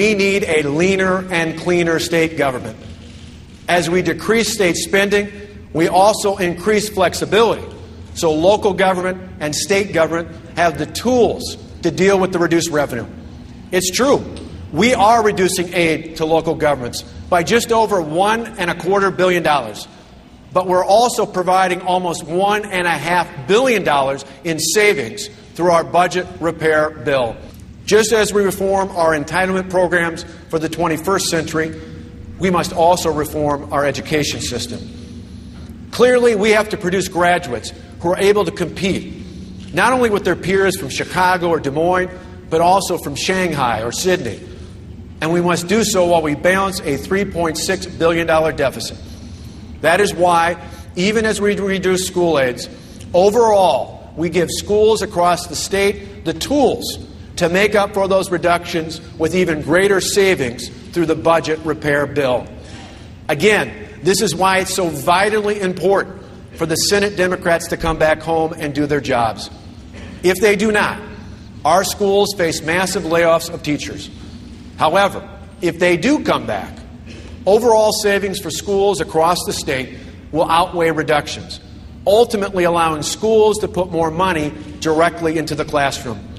we need a leaner and cleaner state government. As we decrease state spending, we also increase flexibility so local government and state government have the tools to deal with the reduced revenue. It's true. We are reducing aid to local governments by just over one and a quarter billion dollars. But we're also providing almost one and a half billion dollars in savings through our budget repair bill. Just as we reform our entitlement programs for the 21st century, we must also reform our education system. Clearly, we have to produce graduates who are able to compete, not only with their peers from Chicago or Des Moines, but also from Shanghai or Sydney. And we must do so while we balance a $3.6 billion deficit. That is why, even as we reduce school aids, overall, we give schools across the state the tools to make up for those reductions with even greater savings through the budget repair bill. Again, this is why it's so vitally important for the Senate Democrats to come back home and do their jobs. If they do not, our schools face massive layoffs of teachers. However, if they do come back, overall savings for schools across the state will outweigh reductions, ultimately allowing schools to put more money directly into the classroom.